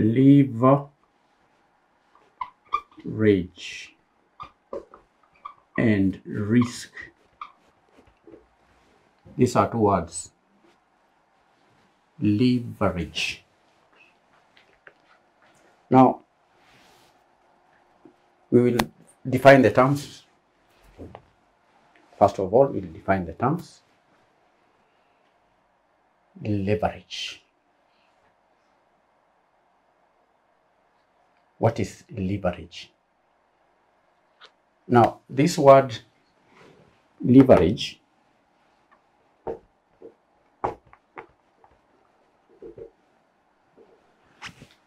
leverage and risk. These are two words. Leverage. Now, we will define the terms. First of all, we'll define the terms. Leverage. What is leverage? Now, this word leverage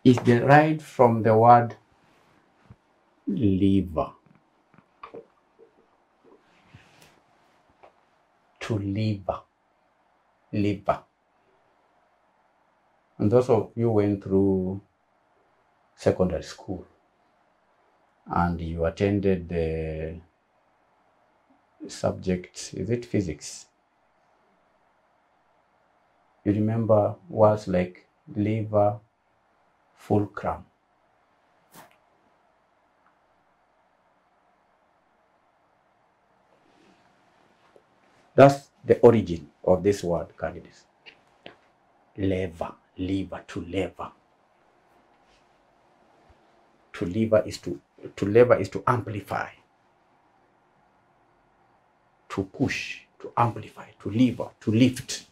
is derived from the word lever. To lever. Lever. And those of you went through secondary school and you attended the subject, is it physics? You remember words like lever, fulcrum. That's the origin of this word, candidates. Lever, lever, to lever. To lever is to to lever is to amplify, to push, to amplify, to lever, to lift.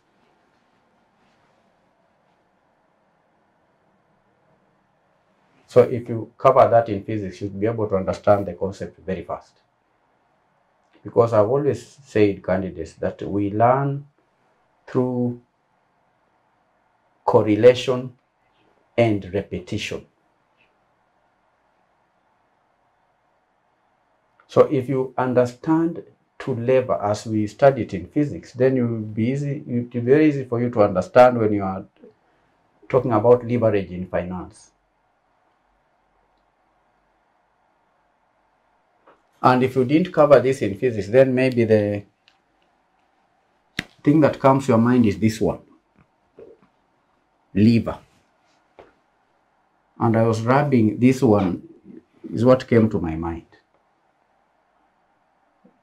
So if you cover that in physics, you'll be able to understand the concept very fast. Because I've always said, candidates, that we learn through correlation and repetition. So if you understand to lever as we study it in physics, then you will be easy, it will be very easy for you to understand when you are talking about leverage in finance. And if you didn't cover this in physics, then maybe the thing that comes to your mind is this one lever. And I was rubbing this one, is what came to my mind.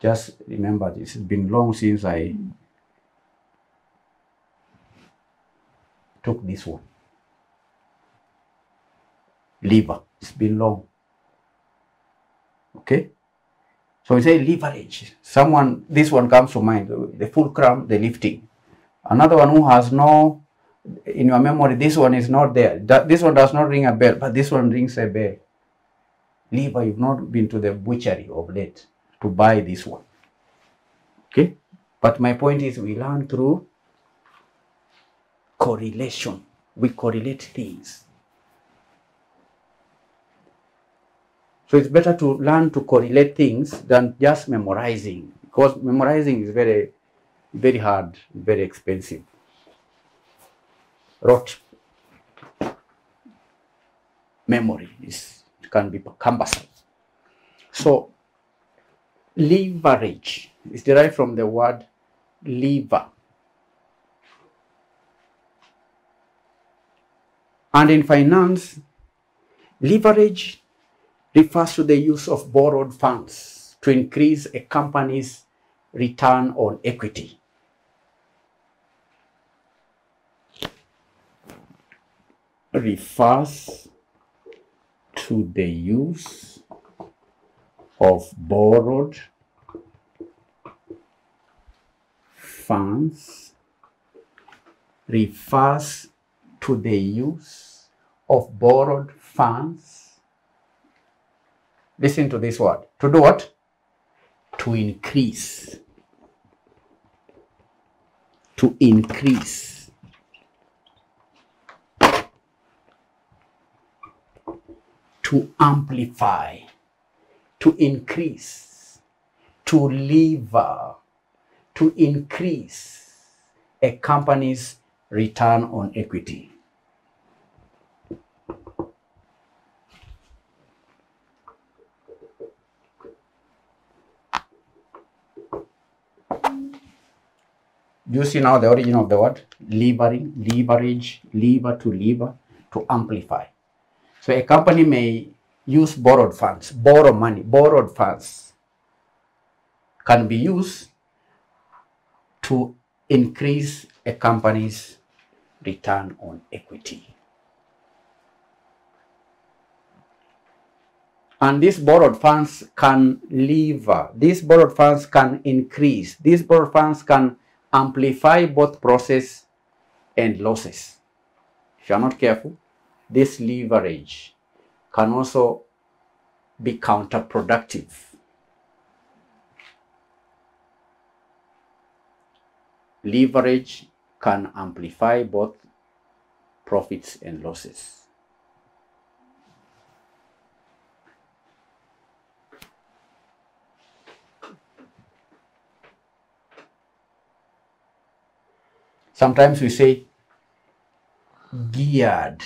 Just remember this, it's been long since I took this one. Lever, it's been long. Okay? So we say leverage. Someone, this one comes to mind, the fulcrum, the lifting. Another one who has no, in your memory, this one is not there. This one does not ring a bell, but this one rings a bell. Lever, you've not been to the butchery of late to buy this one. Okay? But my point is we learn through correlation. We correlate things. So it's better to learn to correlate things than just memorizing because memorizing is very, very hard, very expensive. Rote memory is can be cumbersome. So leverage is derived from the word lever. And in finance, leverage refers to the use of borrowed funds to increase a company's return on equity. Refers to the use of borrowed funds refers to the use of borrowed funds Listen to this word. To do what? To increase. To increase. To amplify. To increase. To lever. To increase a company's return on equity. Do you see now the origin of the word? Levering, leverage, lever to lever, to amplify. So a company may use borrowed funds, borrow money, borrowed funds can be used to increase a company's return on equity. And these borrowed funds can lever, these borrowed funds can increase, these borrowed funds can amplify both process and losses. If you are not careful, this leverage can also be counterproductive. Leverage can amplify both profits and losses. Sometimes we say geared,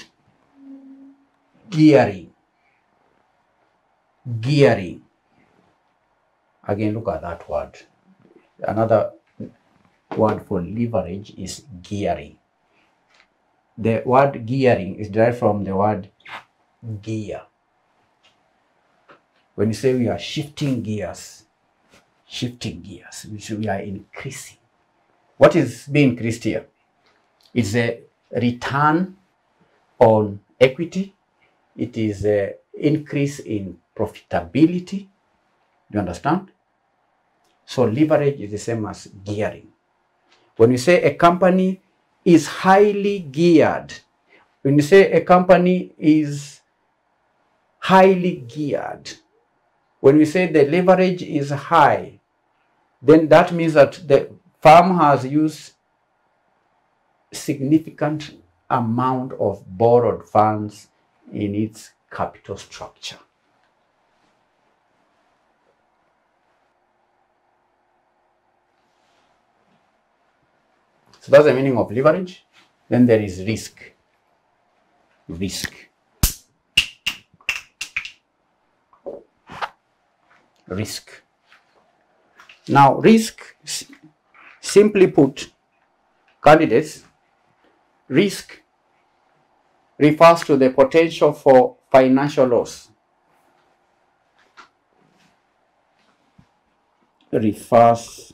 gearing, gearing. Again, look at that word. Another word for leverage is gearing. The word gearing is derived from the word gear. When you say we are shifting gears, shifting gears, which we are increasing. What is being increased here? It's a return on equity. It is an increase in profitability. You understand? So leverage is the same as gearing. When you say a company is highly geared, when you say a company is highly geared, when we say the leverage is high, then that means that the firm has used significant amount of borrowed funds in its capital structure. So that's the meaning of leverage. Then there is risk. Risk. Risk. Now, risk, simply put, candidates, risk refers to the potential for financial loss. Refers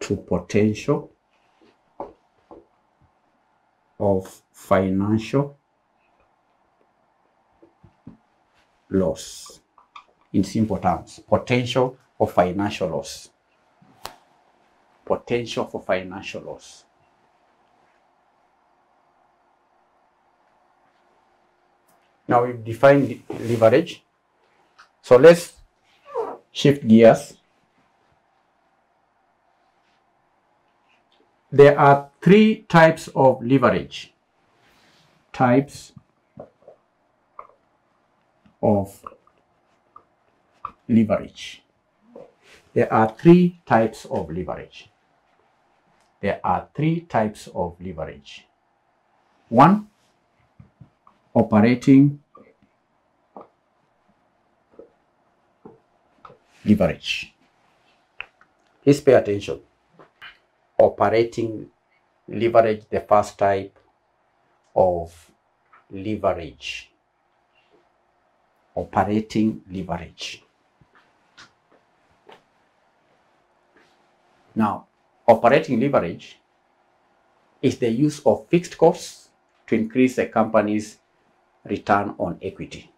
to potential of financial loss. In simple terms, potential of financial loss. Potential for financial loss. Now we've defined leverage. So let's shift gears. There are three types of leverage. Types of leverage. There are three types of leverage. There are three types of leverage. One, operating leverage. Please pay attention. Operating leverage, the first type of leverage. Operating leverage. Now, operating leverage is the use of fixed costs to increase a company's return on equity.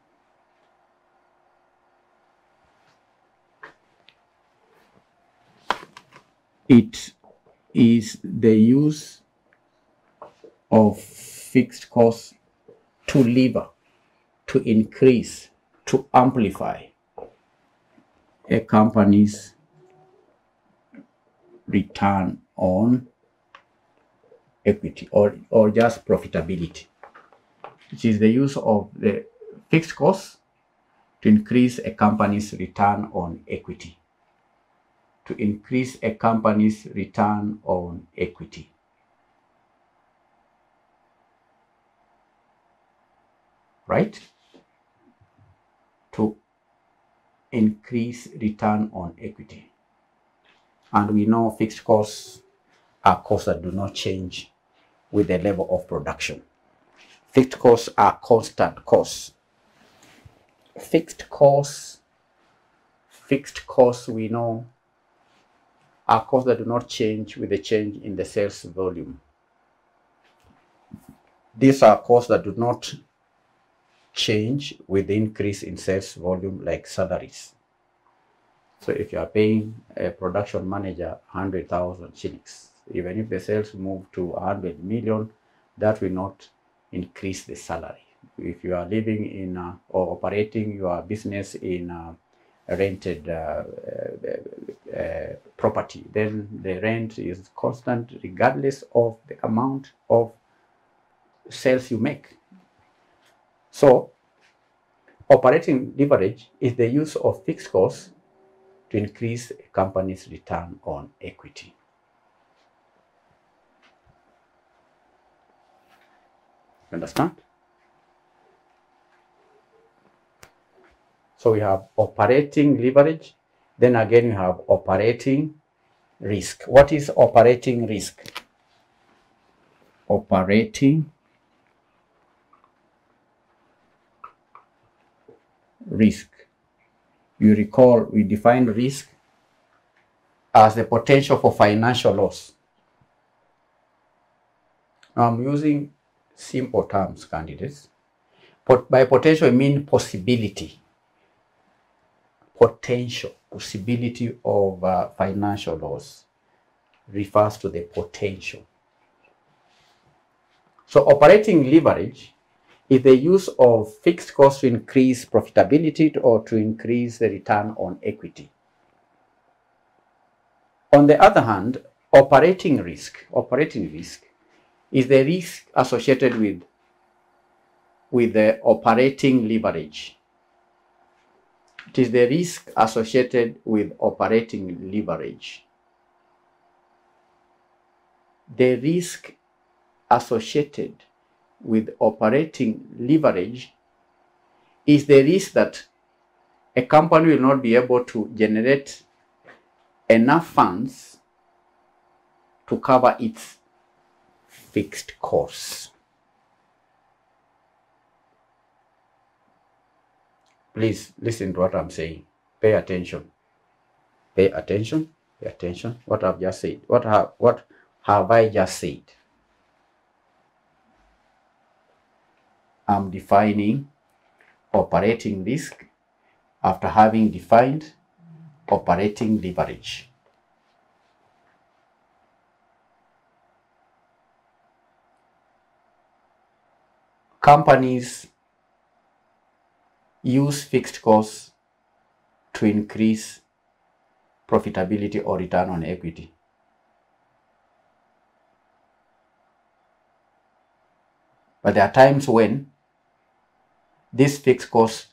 It is the use of fixed costs to lever, to increase, to amplify a company's return on equity or, or just profitability which is the use of the fixed costs to increase a company's return on equity. To increase a company's return on equity. Right? To increase return on equity. And we know fixed costs are costs that do not change with the level of production. Fixed costs are constant costs. fixed costs, fixed costs we know are costs that do not change with the change in the sales volume. These are costs that do not change with the increase in sales volume like salaries. So if you are paying a production manager 100,000 shillings, even if the sales move to 100 million, that will not increase the salary. If you are living in uh, or operating your business in a rented uh, uh, uh, property, then the rent is constant regardless of the amount of sales you make. So, operating leverage is the use of fixed costs to increase a company's return on equity. Understand? So we have operating leverage, then again we have operating risk. What is operating risk? Operating risk. You recall we defined risk as the potential for financial loss. Now I'm using simple terms, candidates. But by potential, I mean possibility. Potential, possibility of uh, financial loss refers to the potential. So operating leverage is the use of fixed costs to increase profitability or to increase the return on equity. On the other hand, operating risk, operating risk is the risk associated with, with the operating leverage. It is the risk associated with operating leverage. The risk associated with operating leverage is the risk that a company will not be able to generate enough funds to cover its fixed costs. Please listen to what I'm saying. Pay attention. Pay attention. Pay attention. What I've just said. What have what have I just said? I'm defining operating risk after having defined operating leverage. Companies use fixed costs to increase profitability or return on equity. But there are times when these fixed costs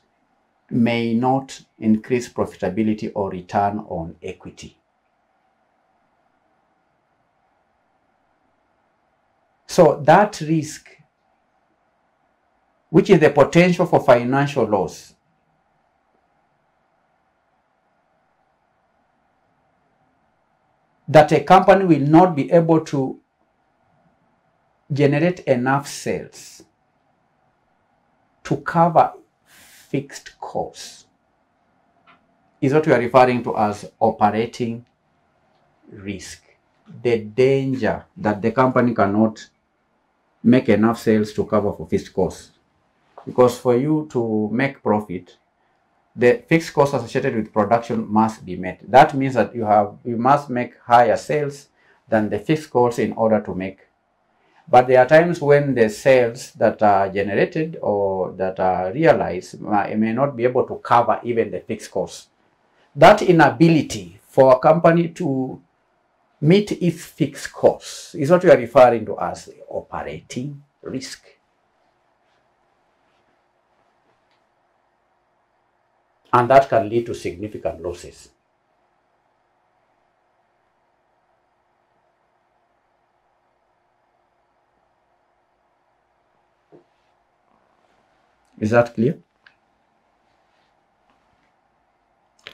may not increase profitability or return on equity. So that risk, which is the potential for financial loss, that a company will not be able to generate enough sales to cover fixed costs is what we are referring to as operating risk. The danger that the company cannot make enough sales to cover for fixed costs. Because for you to make profit, the fixed costs associated with production must be met. That means that you have you must make higher sales than the fixed costs in order to make but there are times when the sales that are generated or that are realized may not be able to cover even the fixed costs. That inability for a company to meet its fixed costs is what we are referring to as operating risk. And that can lead to significant losses. Is that clear?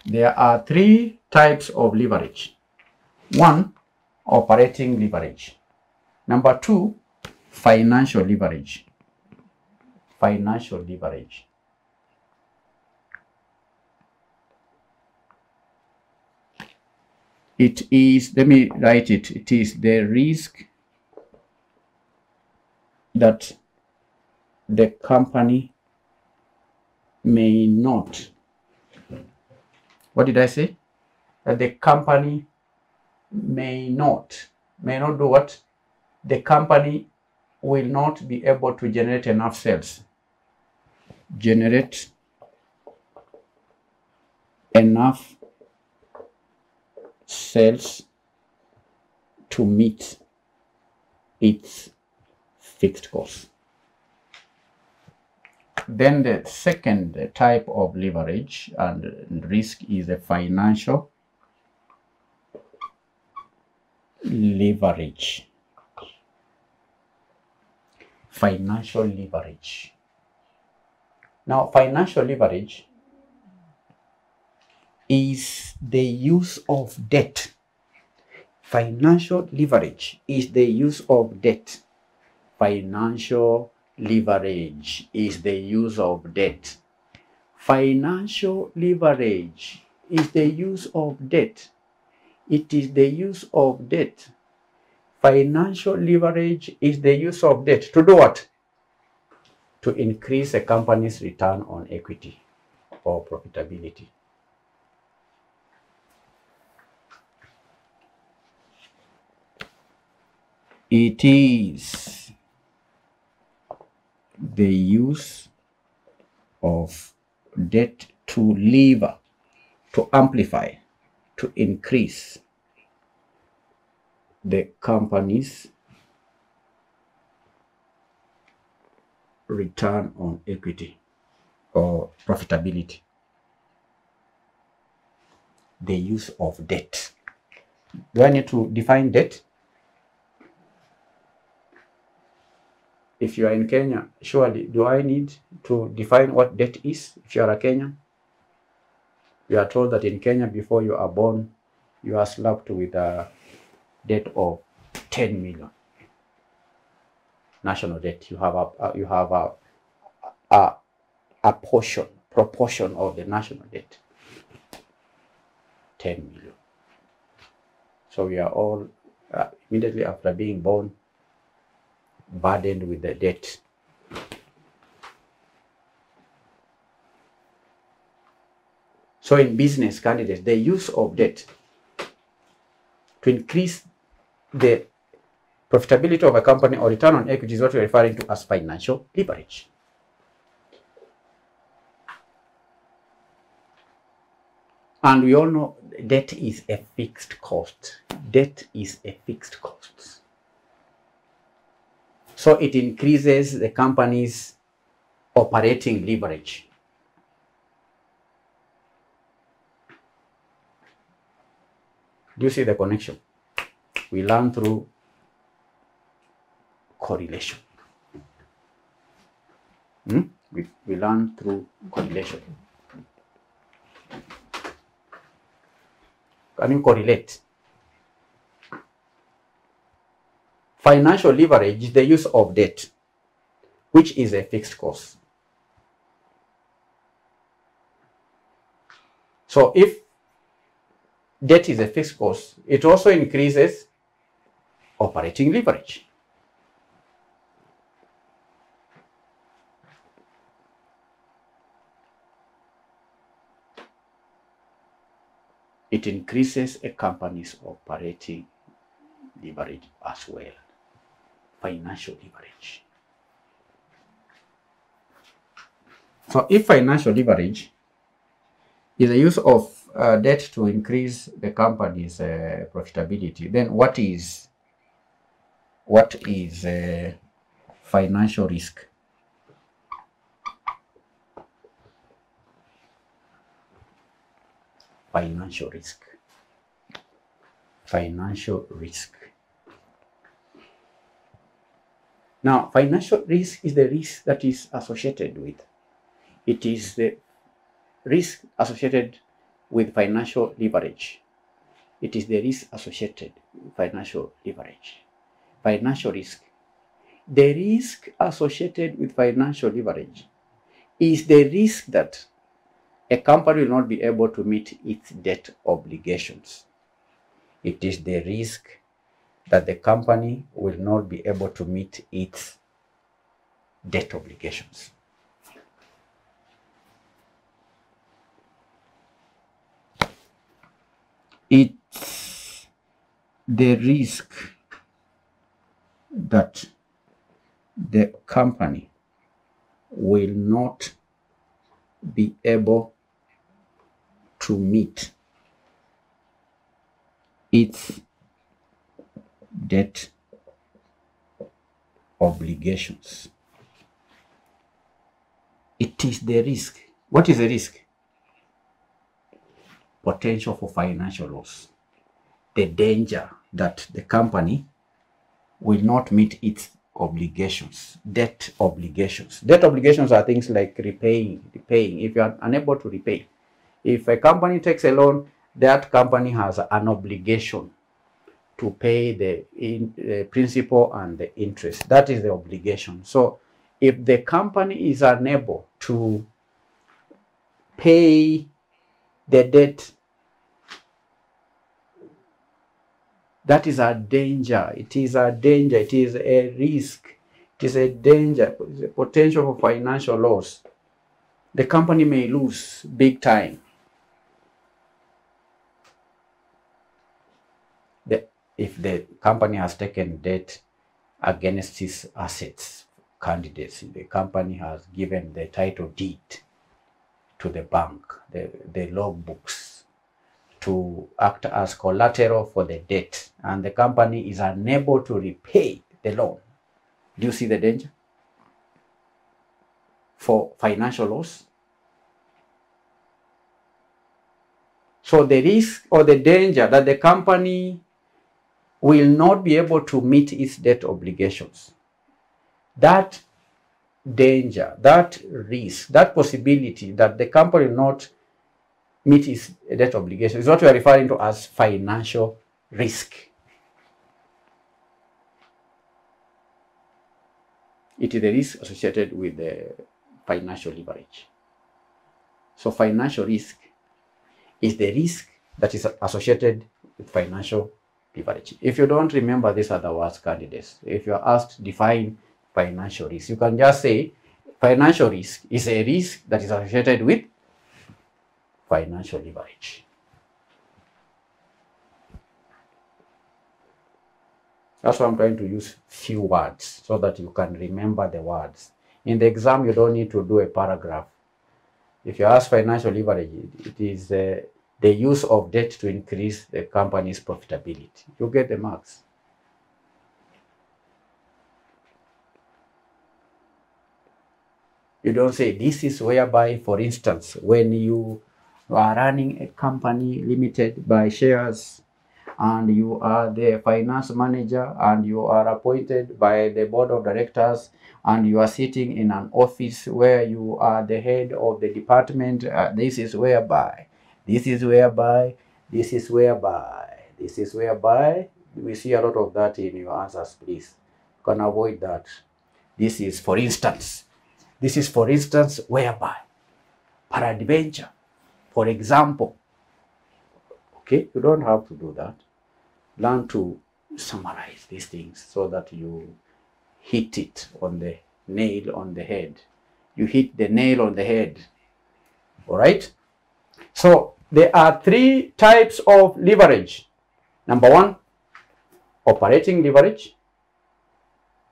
There are three types of leverage. One, operating leverage. Number two, financial leverage. Financial leverage. It is, let me write it, it is the risk that the company may not, what did I say? That the company may not, may not do what? The company will not be able to generate enough sales. Generate enough sales to meet its fixed costs. Then the second type of leverage and risk is a financial leverage. Financial leverage. Now, financial leverage is the use of debt. Financial leverage is the use of debt. Financial leverage is the use of debt. Financial leverage is the use of debt. It is the use of debt. Financial leverage is the use of debt. To do what? To increase a company's return on equity or profitability. It is the use of debt to lever, to amplify, to increase the company's return on equity or profitability. The use of debt. Do I need to define debt? If you are in Kenya, surely do I need to define what debt is if you are a Kenyan? You are told that in Kenya, before you are born, you are slapped with a debt of 10 million national debt. You have a, a you have a, a a portion proportion of the national debt. 10 million. So we are all uh, immediately after being born burdened with the debt. So in business candidates, the use of debt to increase the profitability of a company or return on equity is what we're referring to as financial leverage. And we all know debt is a fixed cost. Debt is a fixed cost. So it increases the company's operating leverage. Do you see the connection? We learn through correlation. Hmm? We, we learn through correlation. Can you correlate? Financial leverage is the use of debt, which is a fixed cost. So if debt is a fixed cost, it also increases operating leverage. It increases a company's operating leverage as well. Financial leverage. So if financial leverage is the use of uh, debt to increase the company's uh, profitability, then what is what is uh, financial risk? Financial risk. Financial risk. Now, financial risk is the risk that is associated with. It is the risk associated with financial leverage. It is the risk associated with financial leverage. Financial risk. The risk associated with financial leverage is the risk that a company will not be able to meet its debt obligations. It is the risk that the company will not be able to meet its debt obligations. It's the risk that the company will not be able to meet its debt obligations. It is the risk. What is the risk? Potential for financial loss. The danger that the company will not meet its obligations, debt obligations. Debt obligations are things like repaying, repaying. If you are unable to repay, if a company takes a loan, that company has an obligation to pay the, in, principal and the interest. That is the obligation. So if the company is unable to pay the debt, that is a danger. It is a danger. It is a risk. It is a danger. It is a potential for financial loss. The company may lose big time. The, if the company has taken debt against its assets, candidates, the company has given the title deed to the bank, the, the logbooks, to act as collateral for the debt, and the company is unable to repay the loan. Do you see the danger? For financial loss? So the risk or the danger that the company will not be able to meet its debt obligations. That danger, that risk, that possibility that the company will not meet its debt obligation is what we are referring to as financial risk. It is the risk associated with the financial leverage. So financial risk is the risk that is associated with financial leverage. If you don't remember these other words, candidates, if you are asked define financial risk, you can just say financial risk is a risk that is associated with financial leverage. That's why I'm trying to use few words so that you can remember the words. In the exam, you don't need to do a paragraph. If you ask financial leverage, it is uh, the use of debt to increase the company's profitability. You get the marks. You don't say this is whereby, for instance, when you are running a company limited by shares and you are the finance manager and you are appointed by the board of directors and you are sitting in an office where you are the head of the department, uh, this is whereby, this is whereby, this is whereby, this is whereby. We see a lot of that in your answers, please. You can avoid that. This is for instance. This is for instance whereby. Peradventure. For example. Okay, you don't have to do that. Learn to summarize these things so that you hit it on the nail on the head. You hit the nail on the head. All right? So there are three types of leverage. Number one, operating leverage.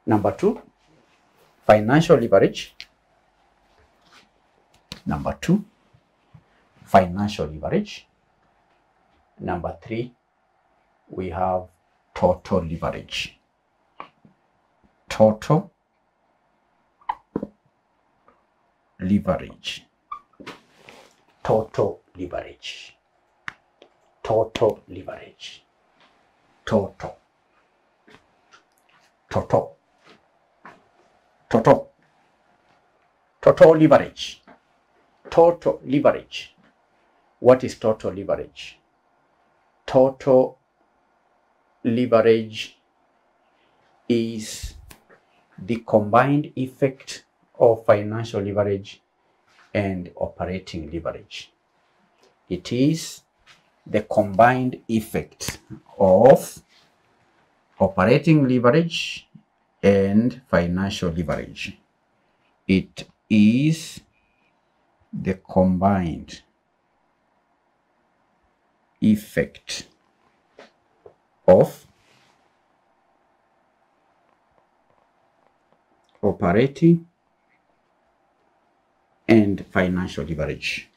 Number two, financial leverage. Number two, financial leverage. Number three, we have total leverage. Total leverage. Total leverage. Total leverage. Total. Total. Total. Total leverage. Total leverage. What is total leverage? Total leverage is the combined effect of financial leverage and operating leverage. It is the combined effect of operating leverage and financial leverage. It is the combined effect of operating and financial leverage.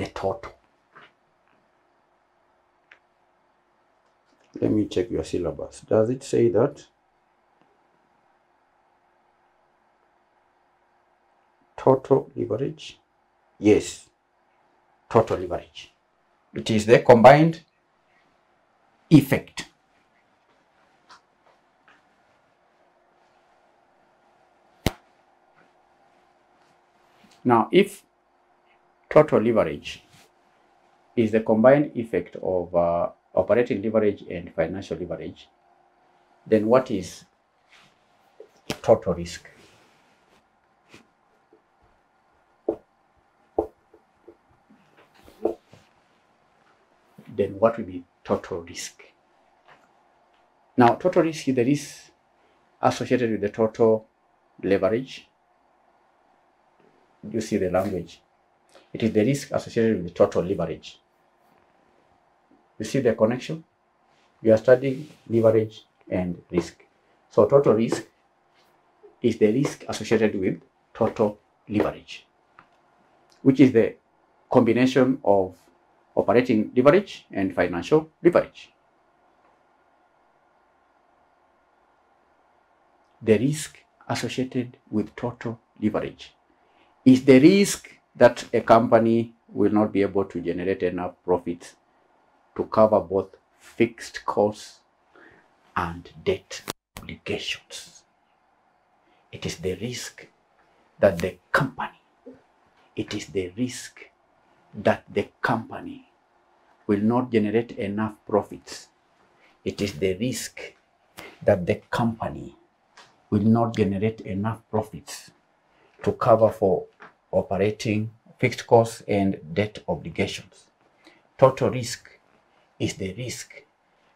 The total. Let me check your syllabus. Does it say that? Total leverage? Yes, total leverage. It is the combined effect. Now, if total leverage is the combined effect of uh, operating leverage and financial leverage, then what is total risk? Then what will be total risk? Now, total risk is the risk associated with the total leverage. You see the language. It is the risk associated with total leverage. You see the connection? You are studying leverage and risk. So total risk is the risk associated with total leverage, which is the combination of operating leverage and financial leverage. The risk associated with total leverage is the risk that a company will not be able to generate enough profits to cover both fixed costs and debt obligations. It is the risk that the company, it is the risk that the company will not generate enough profits. It is the risk that the company will not generate enough profits to cover for operating fixed costs and debt obligations. Total risk is the risk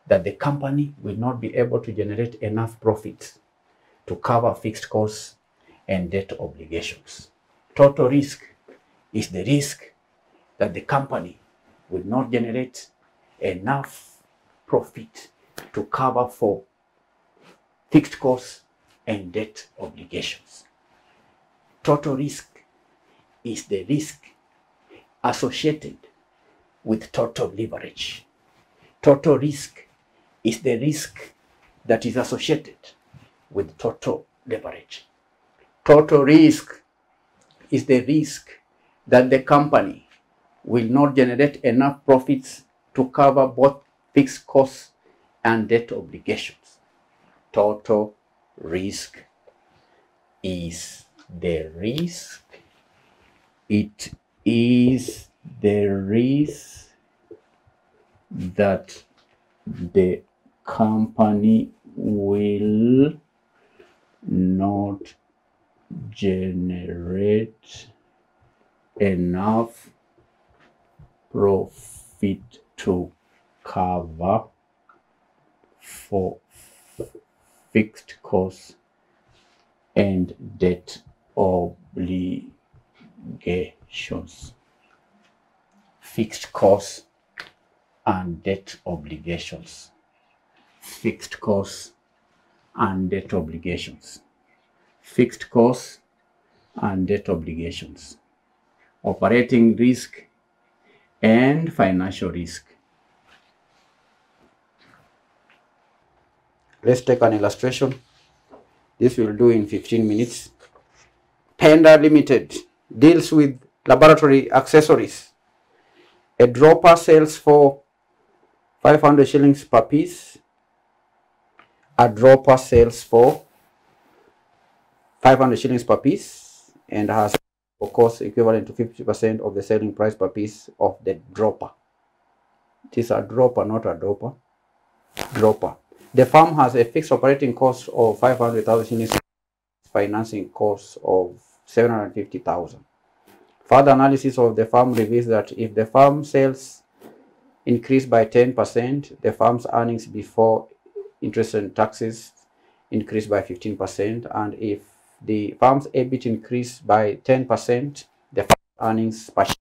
that the company will not be able to generate enough profits to cover fixed costs and debt obligations. Total risk is the risk that the company will not generate enough profit to cover for fixed costs and debt obligations. Total risk is the risk associated with total leverage. Total risk is the risk that is associated with total leverage. Total risk is the risk that the company will not generate enough profits to cover both fixed costs and debt obligations. Total risk is the risk. It is the risk that the company will not generate enough profit to cover for fixed costs and debt obligations. Fixed costs and debt obligations. Fixed costs and debt obligations. Fixed costs and debt obligations. Operating risk and financial risk. Let's take an illustration. This we'll do in 15 minutes. Panda Limited deals with laboratory accessories. A dropper sells for 500 shillings per piece. A dropper sells for 500 shillings per piece and has of course equivalent to 50% of the selling price per piece of the dropper. It is a dropper, not a dropper. Dropper. The farm has a fixed operating cost of 500,000 shillings financing cost of 750,000. Further analysis of the farm reveals that if the farm sales increase by 10%, the farm's earnings before interest and taxes increase by 15%. And if the firm's EBIT increase by 10%, the firm's earnings per share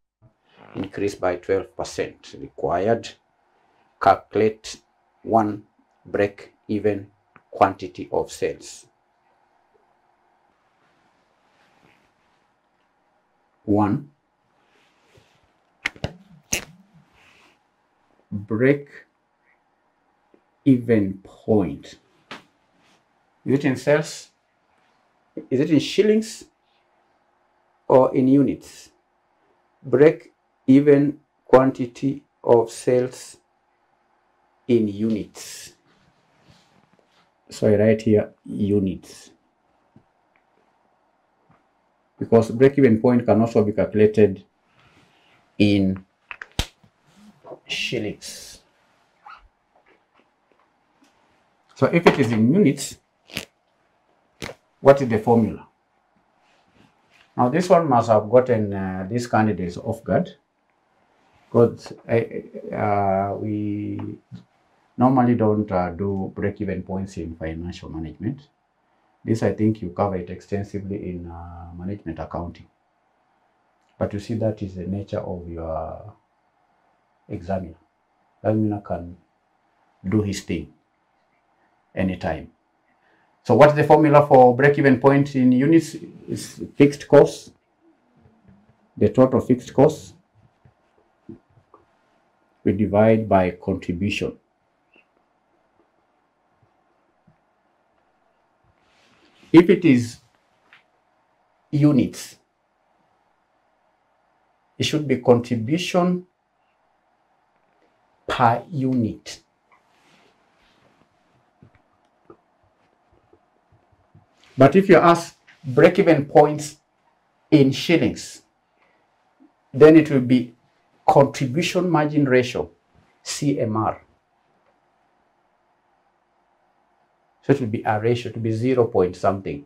increase by 12%. Required, calculate one break-even quantity of sales. One, break even point. Is it in sales? Is it in shillings or in units? Break even quantity of sales in units. So I write here units. Because break-even point can also be calculated in shillings. So if it is in units, what is the formula? Now this one must have gotten uh, these candidates off guard because uh, we normally don't uh, do break-even points in financial management. This I think you cover it extensively in uh, management accounting. But you see that is the nature of your examiner. That examiner can do his thing anytime. So what's the formula for break-even point in units? Is fixed cost, the total fixed cost. We divide by contribution. If it is units, it should be contribution per unit. But if you ask break-even points in shillings, then it will be contribution margin ratio, CMR. So it will be a ratio to be zero point something.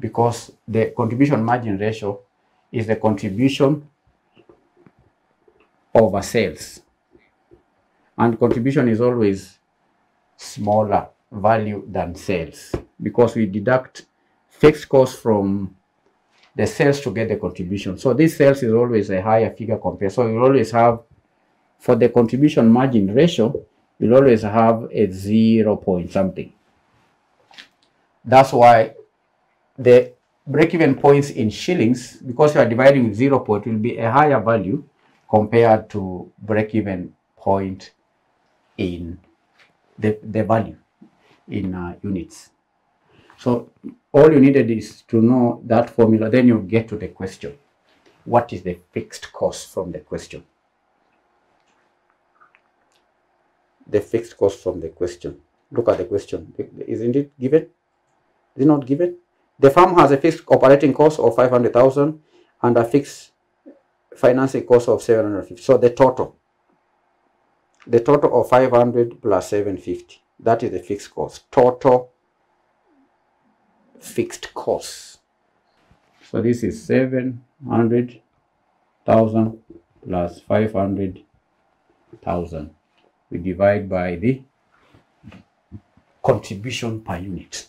Because the contribution margin ratio is the contribution over sales. And contribution is always smaller value than sales because we deduct fixed costs from the sales to get the contribution. So this sales is always a higher figure compared. So you always have, for the contribution margin ratio, you'll always have a zero point something. That's why the break-even points in shillings, because you are dividing with zero point, will be a higher value compared to break-even point in the, the value in uh, units. So all you needed is to know that formula, then you get to the question. What is the fixed cost from the question? The fixed cost from the question. Look at the question. Isn't it given? Is it not given? The firm has a fixed operating cost of 500,000 and a fixed financing cost of 750. So the total, the total of 500 plus 750, that is the fixed cost. Total fixed cost. So this is 700,000 plus 500,000. We divide by the contribution per unit.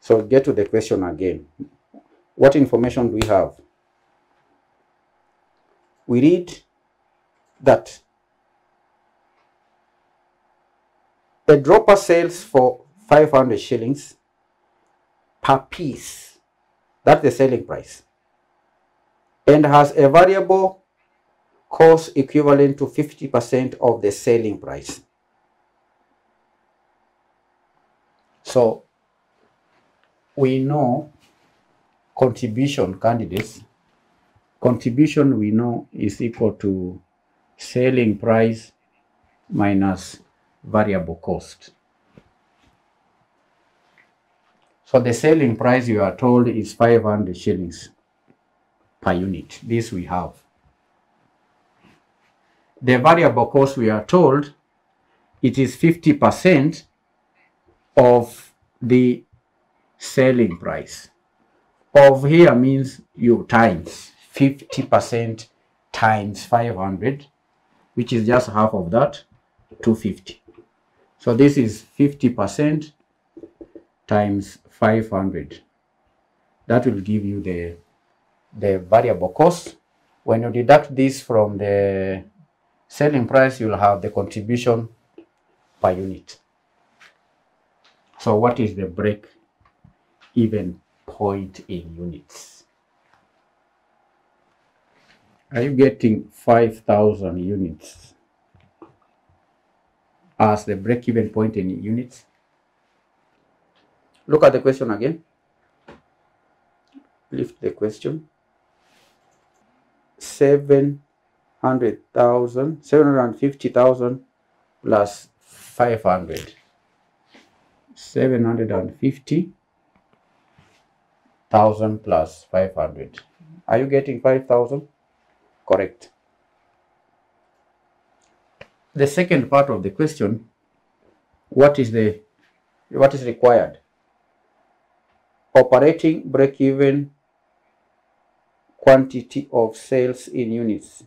So get to the question again. What information do we have? We read that a dropper sells for 500 shillings per piece. That's the selling price. And has a variable cost equivalent to 50% of the selling price. So we know contribution candidates, contribution we know is equal to selling price minus variable cost. So the selling price you are told is 500 shillings per unit. This we have. The variable cost we are told it is 50% of the selling price. Of here means you times 50% times 500, which is just half of that, 250. So this is 50% times 500. That will give you the, the variable cost. When you deduct this from the selling price, you'll have the contribution per unit. So what is the break even point in units? Are you getting 5,000 units as the break even point in units? Look at the question again. Lift the question. 700,000, 750,000 plus 500. 750,000 plus 500. Are you getting 5,000? Correct. The second part of the question, what is the what is required? Operating break-even quantity of sales in units.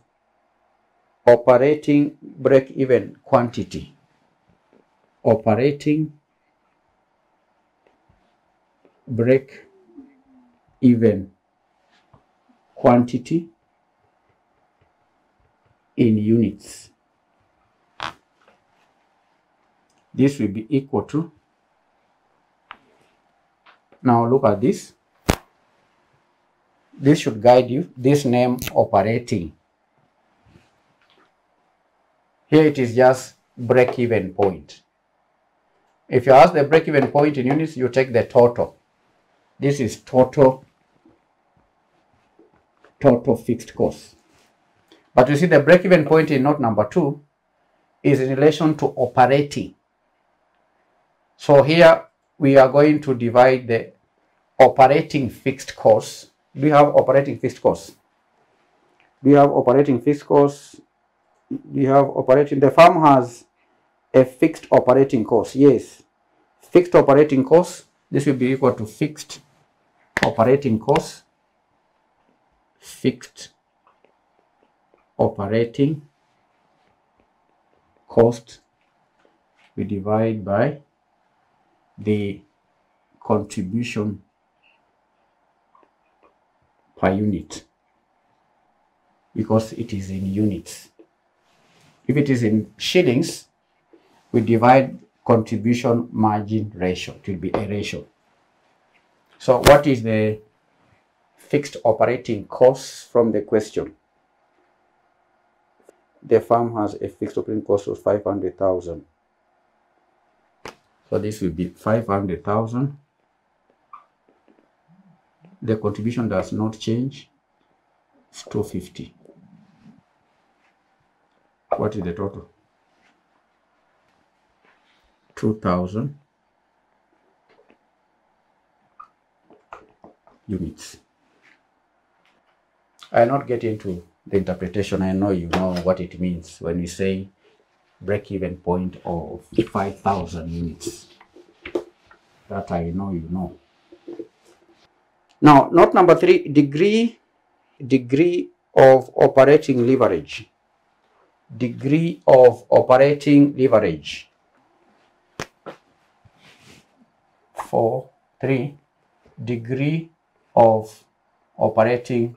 Operating break-even quantity. Operating break even quantity in units. This will be equal to, now look at this. This should guide you, this name operating. Here it is just break-even point. If you ask the break-even point in units, you take the total. This is total, total fixed cost. But you see the break-even point in note number two is in relation to operating. So here we are going to divide the operating fixed costs. Do have operating fixed costs? Do have operating fixed costs? You have operating? The firm has a fixed operating cost. Yes. Fixed operating cost. This will be equal to fixed operating cost. Fixed operating cost we divide by the contribution per unit because it is in units. If it is in shillings, we divide contribution margin ratio. It will be a ratio. So what is the fixed operating cost from the question? The firm has a fixed operating cost of 500,000. So this will be 500,000. The contribution does not change. It's 250. What is the total? 2000 units. I'll not get into the interpretation. I know you know what it means when we say break-even point of 5,000 units. That I know you know. Now, note number three, degree, degree of operating leverage. Degree of operating leverage. Four, three, degree of operating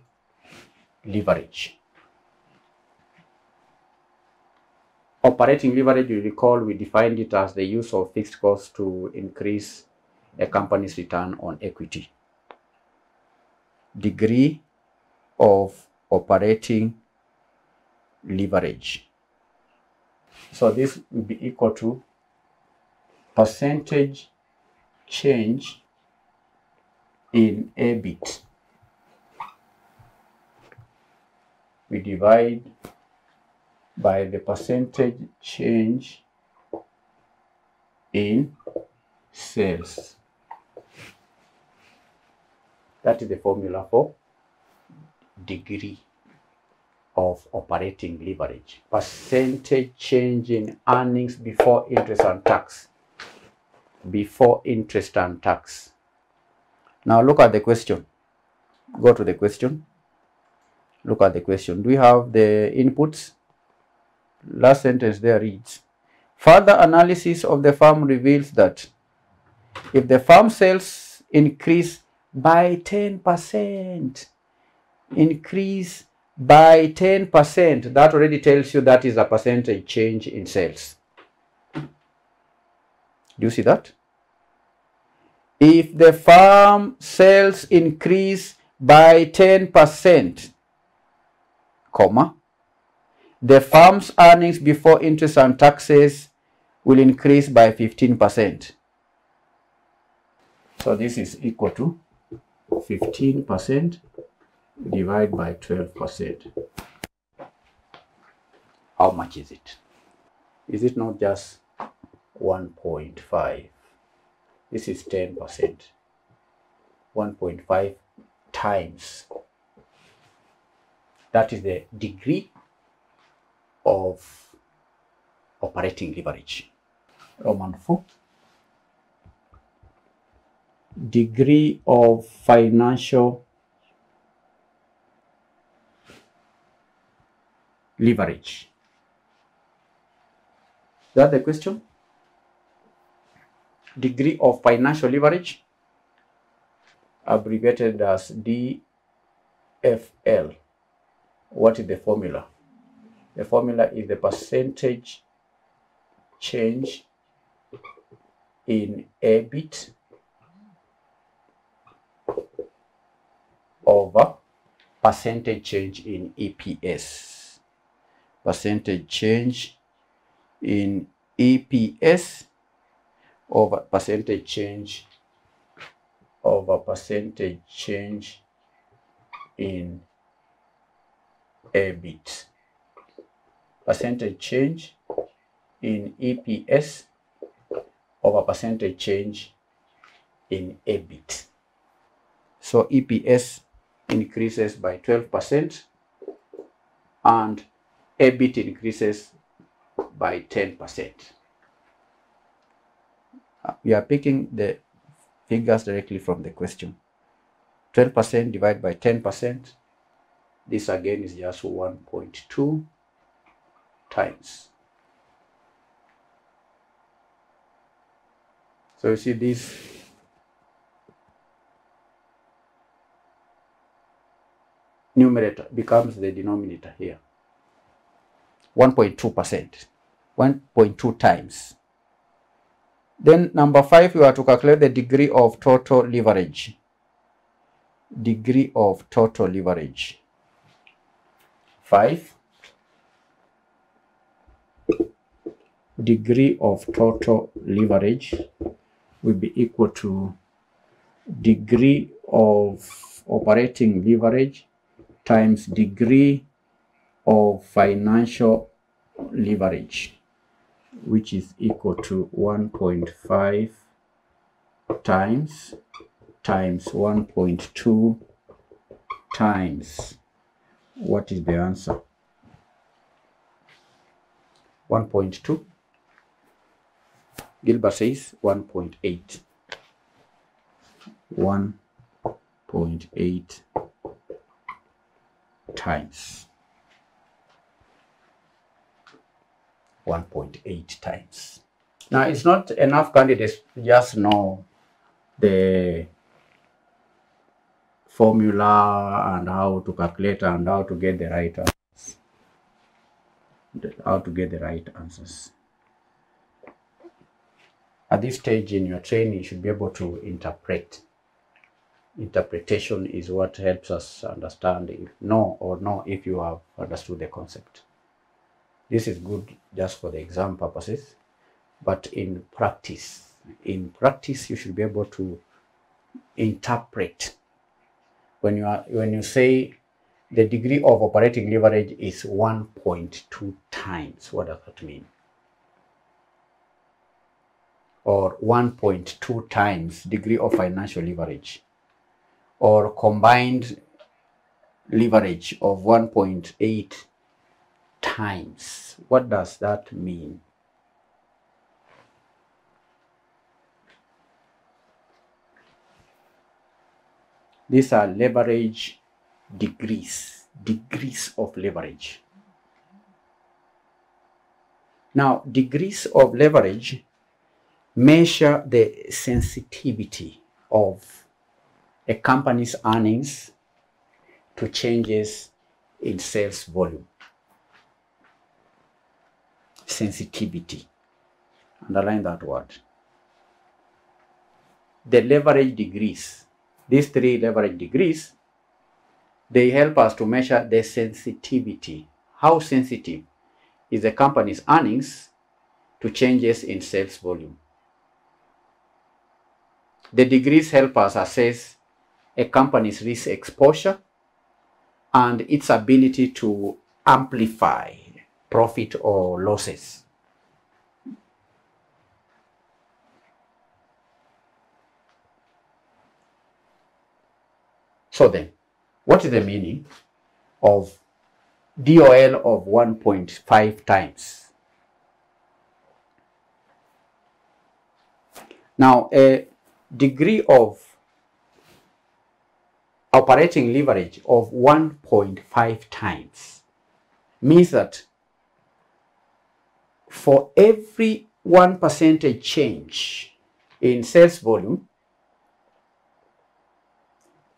leverage. Operating leverage, you recall, we defined it as the use of fixed costs to increase a company's return on equity. Degree of operating leverage. So this will be equal to percentage change in EBIT. We divide by the percentage change in sales. That is the formula for degree of operating leverage. Percentage change in earnings before interest and tax. before interest and tax. Now look at the question. Go to the question. Look at the question. Do we have the inputs? Last sentence there reads, Further analysis of the firm reveals that if the firm sales increase by 10%, increase by 10%, that already tells you that is a percentage change in sales. Do you see that? If the firm sales increase by 10%, comma, the firm's earnings before interest and taxes will increase by 15%. So this is equal to 15% divided by 12%. How much is it? Is it not just 1.5? This is 10%. 1.5 times. That is the degree of operating leverage. Roman 4. Degree of financial leverage. Is that the question? Degree of financial leverage, abbreviated as DFL. What is the formula? The formula is the percentage change in EBIT over percentage change in EPS. Percentage change in EPS over percentage change over percentage change in EBIT. Percentage change in EPS over percentage change in EBIT. So EPS increases by 12% and EBIT increases by 10%. Uh, We are picking the figures directly from the question. 12% divided by 10%. This again is just 1.2 times. So you see this numerator becomes the denominator here. 1.2%, 1.2 times. Then number five, you are to calculate the degree of total leverage. Degree of total leverage. Five, degree of total leverage will be equal to degree of operating leverage times degree of financial leverage, which is equal to 1.5 times times 1.2 times. What is the answer? 1.2. Gilbert says 1.8. 1.8 times. 1.8 times. Now, it's not enough candidates to just know the formula and how to calculate and how to get the right answers. How to get the right answers. At this stage in your training, you should be able to interpret. Interpretation is what helps us understand if or no if you have understood the concept. This is good just for the exam purposes, but in practice, in practice, you should be able to interpret when you are when you say the degree of operating leverage is 1.2 times. What does that mean? Or 1.2 times degree of financial leverage, or combined leverage of 1.8 times. What does that mean? These are leverage degrees, degrees of leverage. Now, degrees of leverage measure the sensitivity of a company's earnings to changes in sales volume. Sensitivity. Underline that word. The leverage degrees, these three leverage degrees, they help us to measure the sensitivity. How sensitive is the company's earnings to changes in sales volume? The degrees help us assess a company's risk exposure and its ability to amplify profit or losses. So then, what is the meaning of DOL of 1.5 times? Now, a degree of operating leverage of 1.5 times means that for every 1 percentage change in sales volume,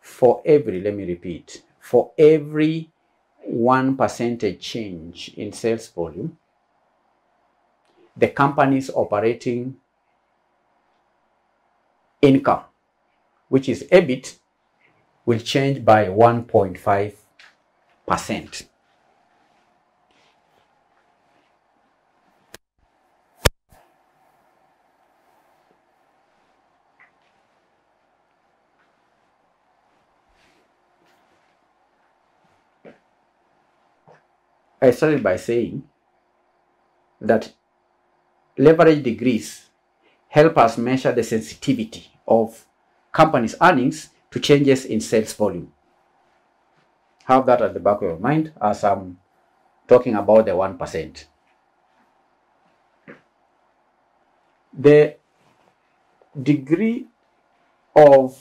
for every, let me repeat, for every 1 percentage change in sales volume, the company's operating income, which is EBIT, will change by 1.5 percent. I started by saying that leverage degrees help us measure the sensitivity of companies' earnings to changes in sales volume. Have that at the back of your mind as I'm talking about the 1%. The degree of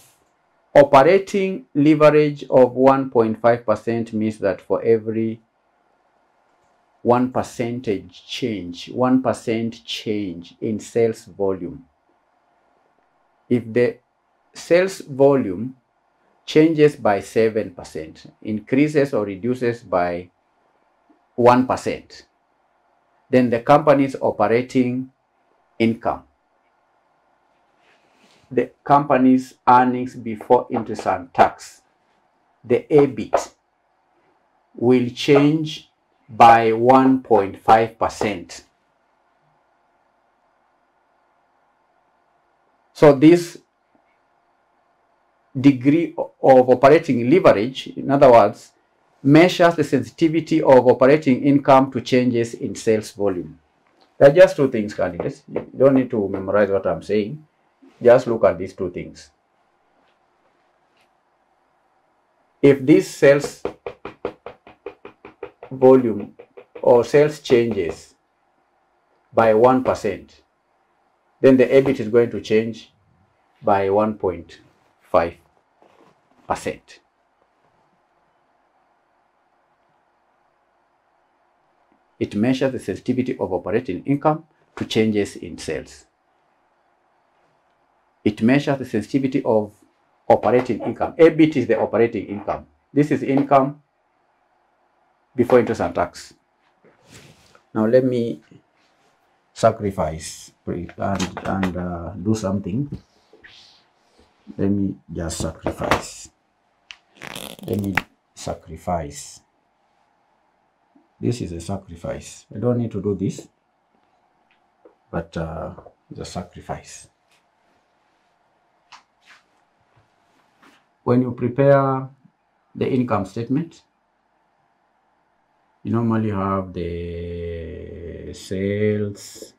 operating leverage of 1.5% means that for every one percentage change, one percent change in sales volume. If the sales volume changes by 7%, increases or reduces by 1%, then the company's operating income, the company's earnings before interest and tax, the EBIT, will change by 1.5%. So this degree of operating leverage, in other words, measures the sensitivity of operating income to changes in sales volume. There are just two things, candidates. You don't need to memorize what I'm saying. Just look at these two things. If this sales volume or sales changes by 1%, then the EBIT is going to change by 1.5 percent. It measures the sensitivity of operating income to changes in sales. It measures the sensitivity of operating income. EBIT is the operating income. This is income before interest and tax. Now let me sacrifice and, and uh, do something. Let me just sacrifice let me sacrifice this is a sacrifice I don't need to do this but uh, sacrifice when you prepare the income statement you normally have the sales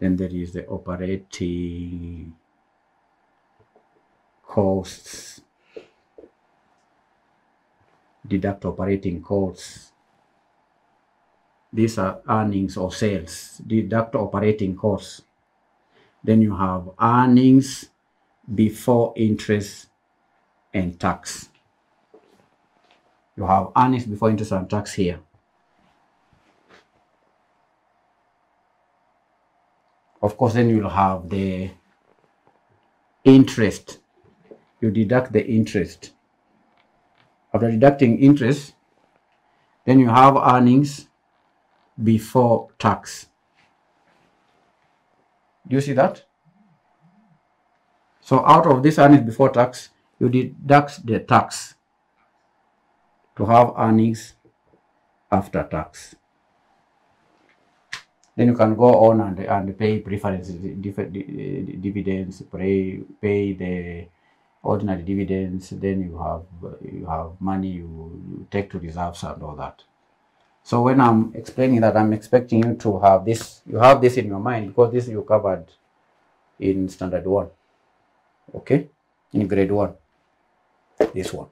then there is the operating costs deduct operating costs. These are earnings or sales, deduct operating costs. Then you have earnings before interest and tax. You have earnings before interest and tax here. Of course, then you'll have the interest. You deduct the interest. After deducting interest, then you have earnings before tax. Do you see that? So out of this earnings before tax, you deduct the tax to have earnings after tax. Then you can go on and, and pay preference dividends, pay, pay the ordinary dividends, then you have you have money you, you take to reserves and all that. So when I'm explaining that, I'm expecting you to have this, you have this in your mind because this you covered in standard one, okay, in grade one, this one.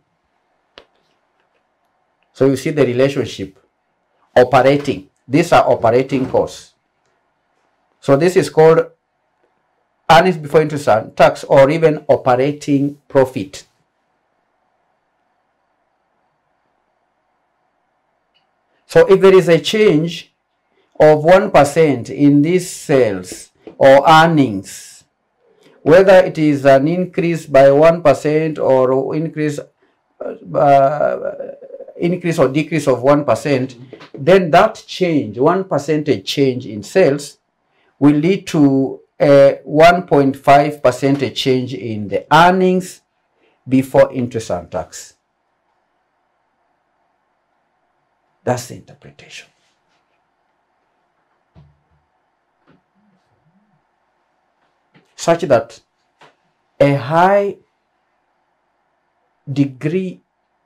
So you see the relationship operating. These are operating costs. So this is called earnings before interest and tax or even operating profit. So if there is a change of 1% in these sales or earnings, whether it is an increase by 1% or increase uh, increase or decrease of 1%, then that change, 1 percentage change in sales will lead to a 1.5 percentage change in the earnings before interest and tax. That's the interpretation. Such that a high degree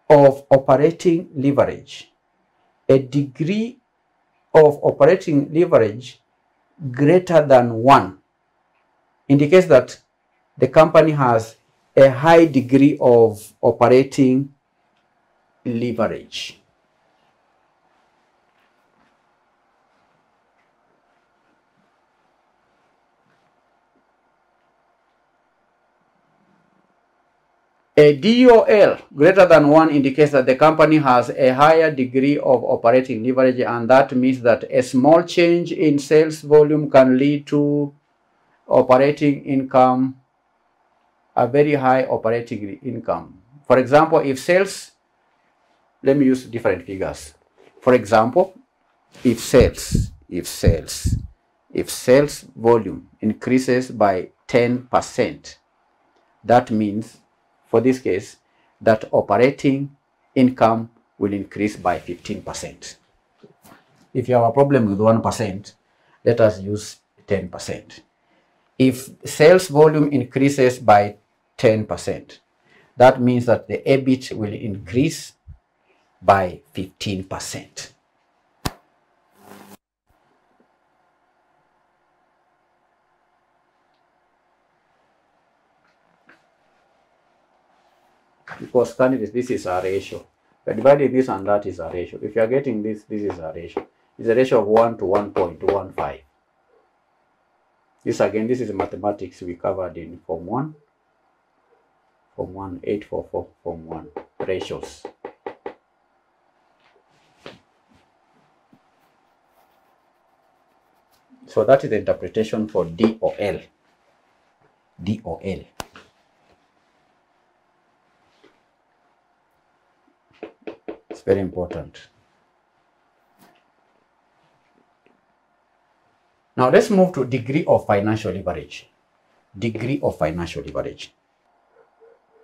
of operating leverage, a degree of operating leverage greater than one indicates that the company has a high degree of operating leverage. A DOL greater than 1 indicates that the company has a higher degree of operating leverage and that means that a small change in sales volume can lead to operating income, a very high operating income. For example, if sales, let me use different figures. For example, if sales, if sales, if sales volume increases by 10%, that means for this case, that operating income will increase by 15%. If you have a problem with 1%, let us use 10%. If sales volume increases by 10%, that means that the EBIT will increase by 15%. Because candidates, this is a ratio. We're dividing this and that is a ratio. If you are getting this, this is a ratio. It's a ratio of 1 to 1.15. This again, this is mathematics we covered in Form 1. Form 1, 844, Form 1, ratios. So that is the interpretation for DOL. DOL. Very important. Now let's move to degree of financial leverage. Degree of financial leverage.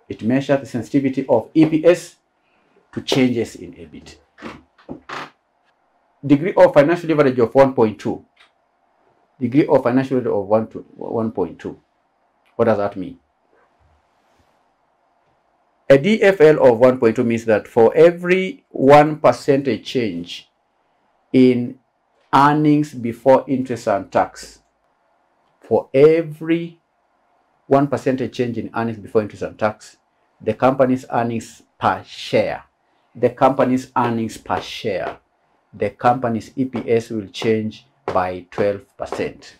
It measures the sensitivity of EPS to changes in EBIT. Degree of financial leverage of 1.2. Degree of financial leverage of 1 1.2. What does that mean? A DFL of 1.2 means that for every 1 percentage change in earnings before interest and tax, for every 1 percentage change in earnings before interest and tax, the company's earnings per share, the company's earnings per share, the company's EPS will change by 12%.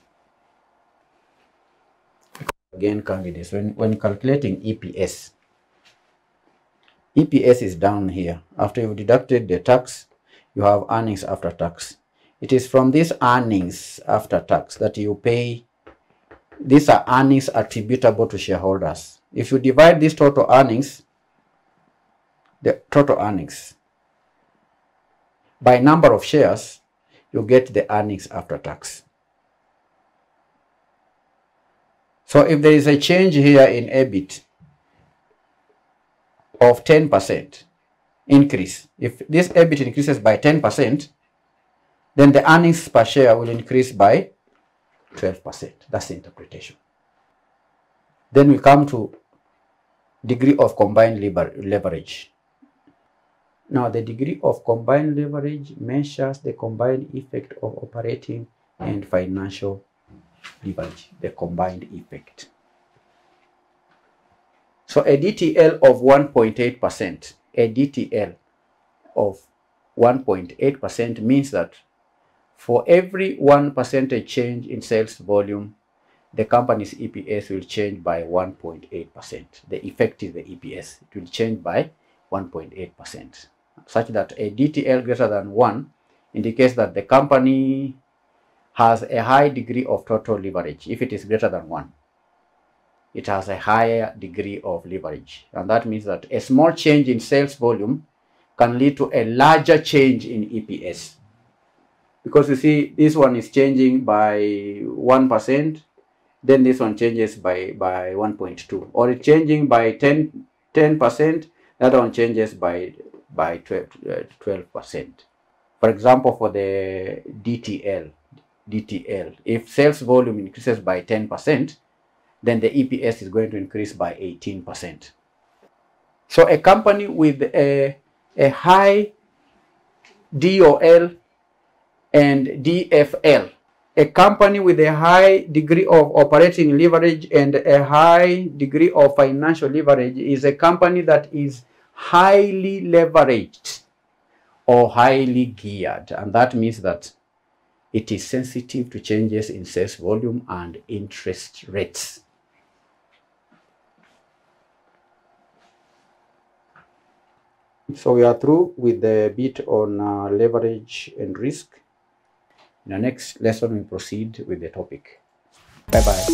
Again, candidates, when, when calculating EPS, EPS is down here. After you've deducted the tax, you have earnings after tax. It is from these earnings after tax that you pay. These are earnings attributable to shareholders. If you divide these total earnings, the total earnings, by number of shares, you get the earnings after tax. So if there is a change here in EBIT of 10% increase, if this EBIT increases by 10%, then the earnings per share will increase by 12%. That's the interpretation. Then we come to degree of combined leverage. Now, the degree of combined leverage measures the combined effect of operating and financial leverage, the combined effect. So a DTL of 1.8%, a DTL of 1.8% means that for every 1 percentage change in sales volume, the company's EPS will change by 1.8%. The effect is the EPS. It will change by 1.8% such that a DTL greater than 1 indicates that the company has a high degree of total leverage if it is greater than 1 it has a higher degree of leverage. And that means that a small change in sales volume can lead to a larger change in EPS because you see this one is changing by 1% then this one changes by by 1.2 or it's changing by 10 10% that one changes by by 12 percent. For example, for the DTL, DTL, if sales volume increases by 10 percent, then the EPS is going to increase by 18 percent. So a company with a, a high DOL and DFL, a company with a high degree of operating leverage and a high degree of financial leverage is a company that is highly leveraged or highly geared. And that means that it is sensitive to changes in sales volume and interest rates. So we are through with the bit on uh, leverage and risk. In the next lesson, we proceed with the topic. Bye-bye.